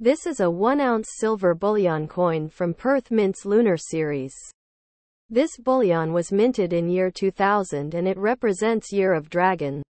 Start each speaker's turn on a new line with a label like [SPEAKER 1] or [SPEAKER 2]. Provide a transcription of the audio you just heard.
[SPEAKER 1] This is a 1-ounce silver bullion coin from Perth Mint's Lunar Series. This bullion was minted in year 2000 and it represents Year of Dragon.